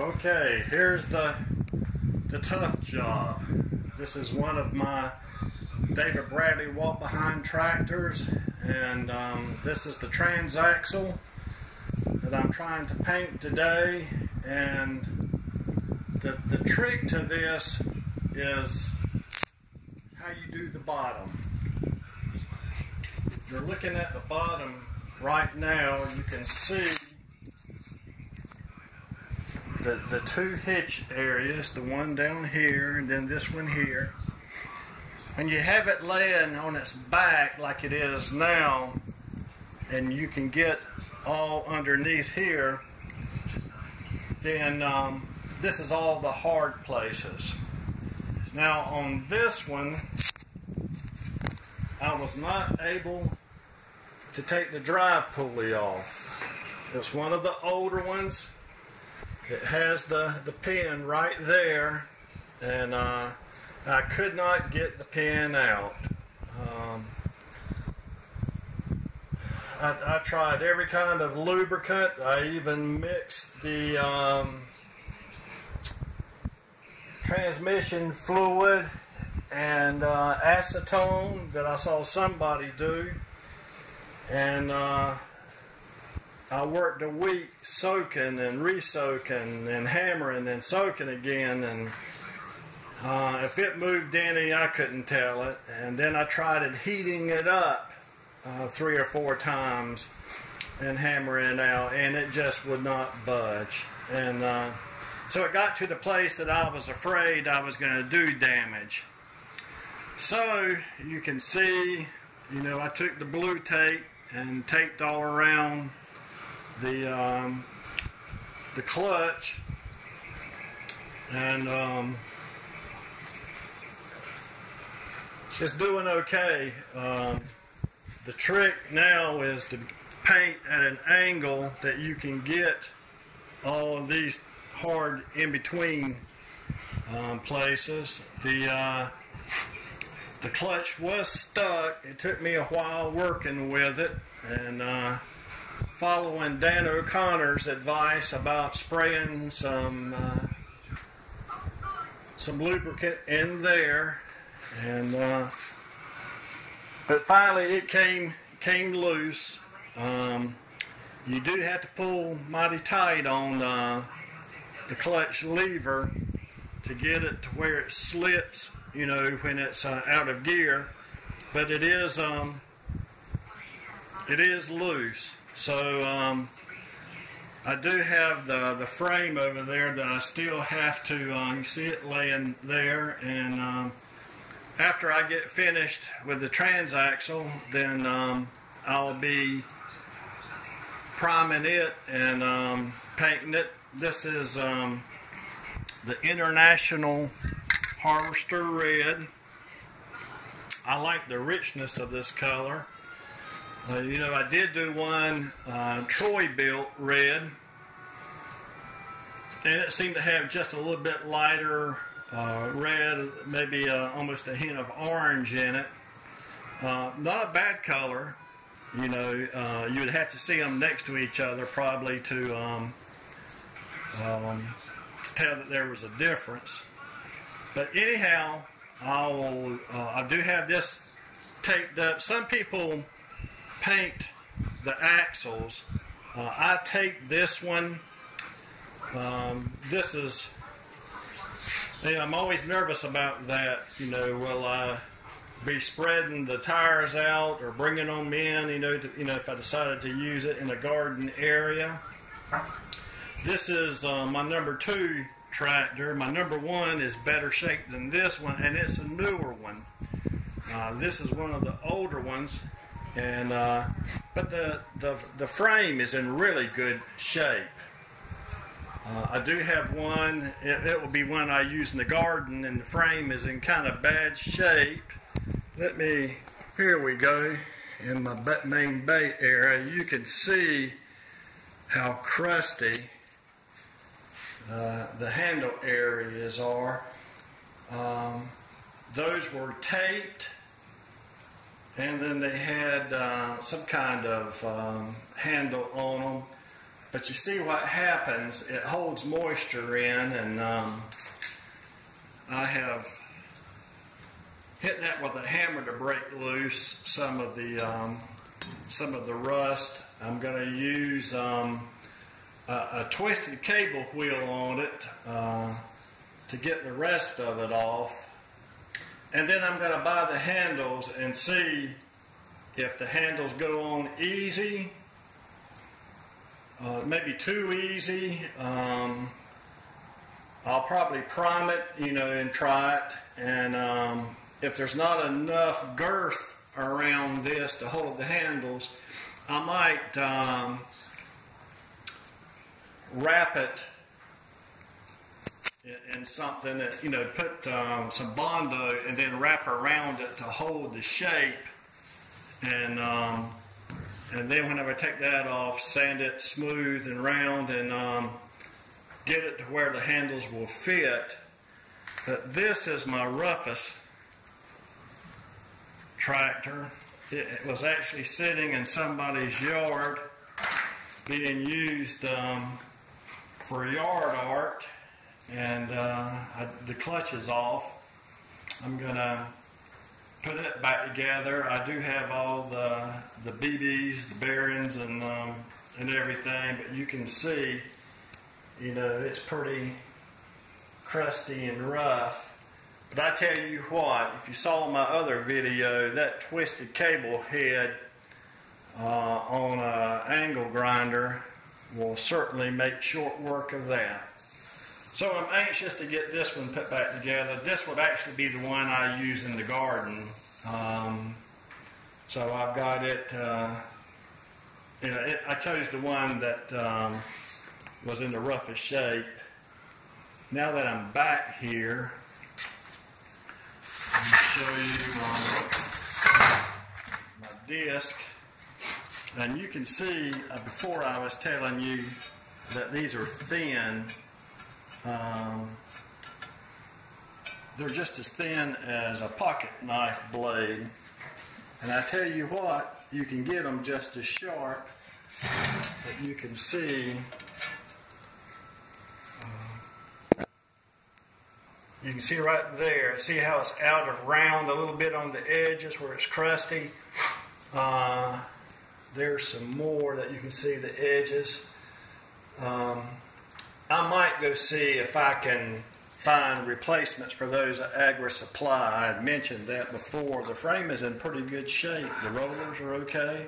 Okay, here's the the tough job. This is one of my David Bradley walk behind tractors, and um, this is the transaxle that I'm trying to paint today. And the the trick to this is how you do the bottom. You're looking at the bottom right now. You can see the, the two hitch areas, the one down here and then this one here. When you have it laying on its back like it is now, and you can get all underneath here, then um, this is all the hard places. Now on this one, I was not able to take the drive pulley off. It's one of the older ones it has the, the pin right there, and uh, I could not get the pin out. Um, I, I, tried every kind of lubricant. I even mixed the um, transmission fluid and uh, acetone that I saw somebody do. And uh, I worked a week soaking and re-soaking and hammering and soaking again and uh, if it moved any I couldn't tell it. And then I tried heating it up uh, three or four times and hammering it out and it just would not budge. And uh, so it got to the place that I was afraid I was going to do damage. So you can see you know I took the blue tape and taped all around the um, the clutch and um, it's doing okay. Um, the trick now is to paint at an angle that you can get all of these hard in between um, places. The uh, the clutch was stuck. It took me a while working with it, and uh, following Dan O'Connor's advice about spraying some uh, some lubricant in there, and uh, but finally it came came loose. Um, you do have to pull mighty tight on uh, the clutch lever to get it to where it slips, you know, when it's uh, out of gear. But it is um, it is loose. So um, I do have the, the frame over there that I still have to, um, see it laying there, and um, after I get finished with the transaxle, then um, I'll be priming it and um, painting it. This is um, the International Harvester Red. I like the richness of this color. Uh, you know, I did do one uh, Troy-Bilt red, and it seemed to have just a little bit lighter uh, red, maybe uh, almost a hint of orange in it. Uh, not a bad color. You know, uh, you'd have to see them next to each other probably to, um, um, to tell that there was a difference. But anyhow, I'll, I do have this taped up. Some people paint the axles. Uh, I take this one. Um, this is. I'm always nervous about that. You know, will I be spreading the tires out or bringing them in? You know, to, you know, if I decided to use it in a garden area. This is uh, my number two tractor. My number one is better shape than this one, and it's a newer one. Uh, this is one of the older ones and uh, but the, the the frame is in really good shape. Uh, I do have one. It, it, will be one I use in the garden, and the frame is in kind of bad shape. Let me. Here we go. In my main bay area, you can see how crusty uh, the handle areas are. Um, those were taped and then they had uh, some kind of um, handle on them. but you see what happens, it holds moisture in, and um, I have hit that with a hammer to break loose some of the um, some of the rust. I'm going to use um, a, a, twisted cable wheel on it uh, to get the rest of it off. And then I'm going to buy the handles and see if the handles go on easy, uh, maybe too easy. Um, I'll probably prime it, you know, and try it. And um, if there's not enough girth around this to hold the handles, I might um, wrap it in something that, you know, put um, some Bondo and then wrap around it to hold the shape. And, um, and then whenever I take that off, sand it smooth and round and um, get it to where the handles will fit. But this is my roughest tractor. It was actually sitting in somebody's yard being used um, for yard art and uh, I, the clutch is off. I'm gonna put it back together. I do have all the the BBs, the bearings, and um, and everything, but you can see, you know, it's pretty crusty and rough. But I tell you what, if you saw my other video, that twisted cable head uh, on an angle grinder will certainly make short work of that. So I'm anxious to get this one put back together. This would actually be the one I use in the garden. Um, so I've got it, uh, you know, it, I chose the one that um, was in the roughest shape. Now that I'm back here, me show you my disc. And you can see, uh, before I was telling you that these are thin, um, they're just as thin as a pocket knife blade. And I tell you what, you can get them just as sharp that you can see. Uh, you can see right there, see how it's out of round a little bit on the edges where it's crusty. Uh, there's some more that you can see the edges. Um, I might go see if I can find replacements for those at Agri Supply. I had mentioned that before. The frame is in pretty good shape. The rollers are okay.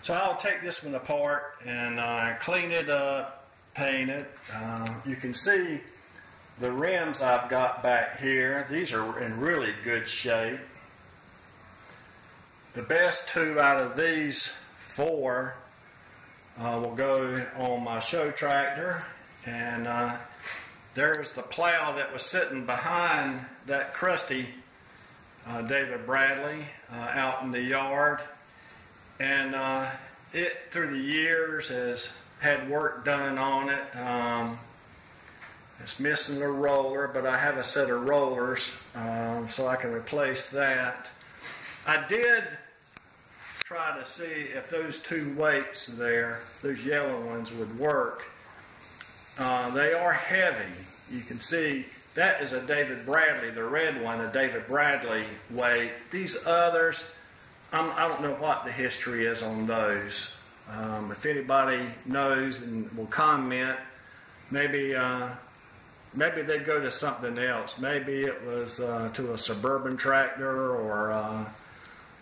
So I'll take this one apart and uh, clean it up, paint it. Uh, you can see the rims I've got back here. These are in really good shape. The best two out of these four uh, will go on my show tractor and uh, there's the plow that was sitting behind that crusty uh, David Bradley uh, out in the yard. And uh, it, through the years, has had work done on it. Um, it's missing a roller, but I have a set of rollers um, so I can replace that. I did try to see if those two weights there, those yellow ones, would work. Uh, they are heavy. You can see that is a David Bradley, the red one, a David Bradley weight. These others, I'm, I do not know what the history is on those. Um, if anybody knows and will comment, maybe uh, maybe they go to something else. Maybe it was uh, to a suburban tractor or uh,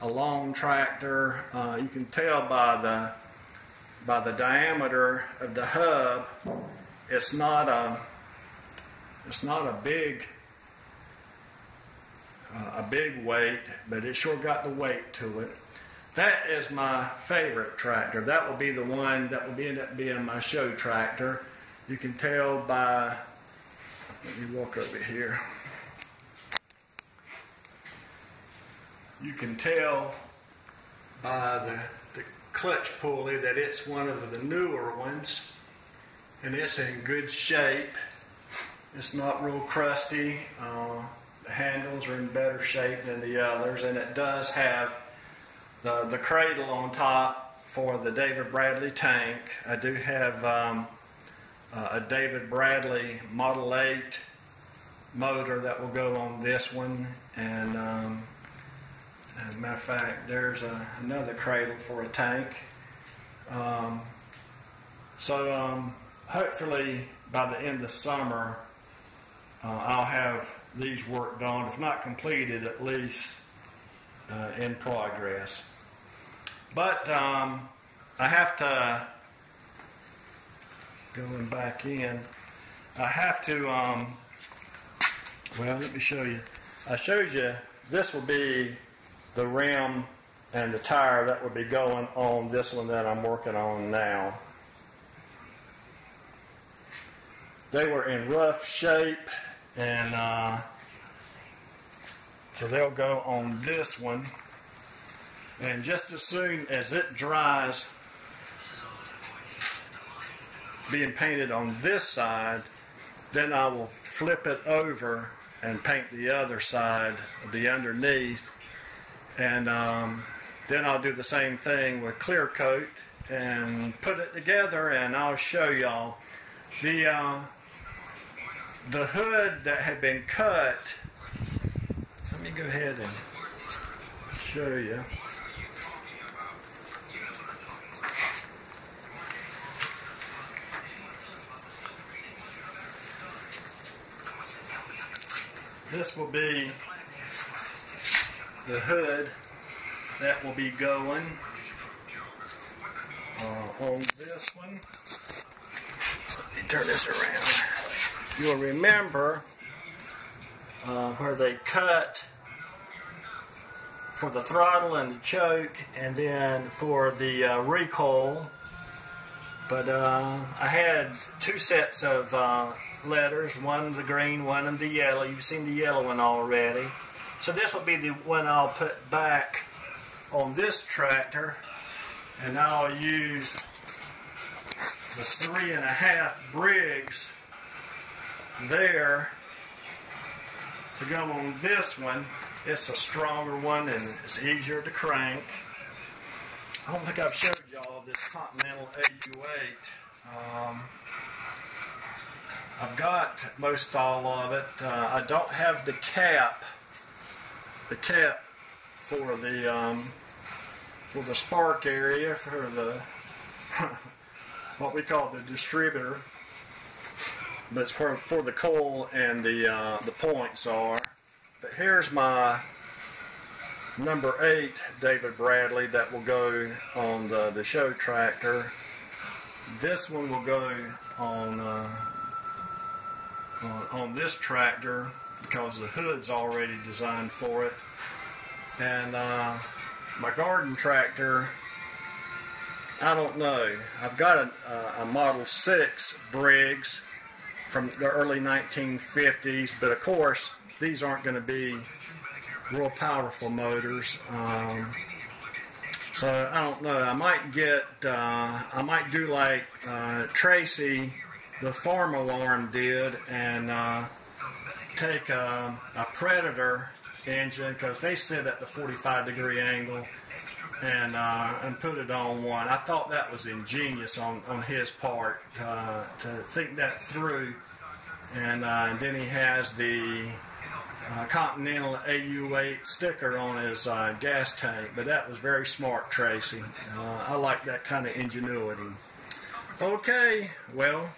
a long tractor. Uh, you can tell by the by the diameter of the hub it's not a it's not a big uh, a big weight, but it sure got the weight to it. That is my favorite tractor. That will be the one that will end up being my show tractor. You can tell by let me walk over here. You can tell by the, the clutch pulley that it's one of the newer ones and it's in good shape. It's not real crusty. Uh, the handles are in better shape than the others, and it does have the, the cradle on top for the David Bradley tank. I do have um, uh, a David Bradley Model 8 motor that will go on this one. And um, as a matter of fact, there's a, another cradle for a tank. Um, so um, hopefully by the end of summer, uh, I'll have these worked on, if not completed, at least uh, in progress. But um, I have to, going back in, I have to, um, well, let me show you. I showed you, this will be the rim and the tire that will be going on this one that I'm working on now. They were in rough shape and uh, so they'll go on this one. And just as soon as it dries, being painted on this side, then I will flip it over and paint the other side, the underneath. And um, then I'll do the same thing with clear coat and put it together and I'll show y'all. The, uh, the hood that had been cut let me go ahead and show you. This will be the hood that will be going uh, on this one. Let me turn this around. You'll remember uh, where they cut for the throttle and the choke, and then for the uh, recoil. But uh, I had two sets of uh, letters, one the green, one in the yellow. You've seen the yellow one already. So this will be the one I'll put back on this tractor, and I'll use the three and a half Briggs there to go on this one. It's a stronger one and it's easier to crank. I don't think I've showed y'all this Continental AU8. Um, I've got most all of it. Uh, I don't have the cap, the cap for the um, for the spark area for the what we call the distributor but it's for, for the coal and the, uh, the points are. But here's my number eight David Bradley that will go on the, the show tractor. This one will go on, uh, on, on this tractor because the hood's already designed for it. And uh, my garden tractor, I don't know. I've got a, a Model 6 Briggs from the early 1950s, but of course, these aren't going to be real powerful motors. Um, so I don't know. I might get, uh, I might do like uh, Tracy, the farm alarm did, and uh, take a, a Predator engine because they sit at the 45 degree angle and uh, and put it on one. I thought that was ingenious on, on his part uh, to think that through. And, uh, and then he has the uh, Continental AU8 sticker on his uh, gas tank. But that was very smart, Tracy. Uh, I like that kind of ingenuity. Okay, well.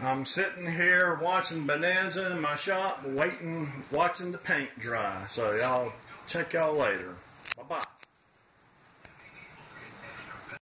I'm sitting here watching Bonanza in my shop, waiting, watching the paint dry. So y'all check y'all later.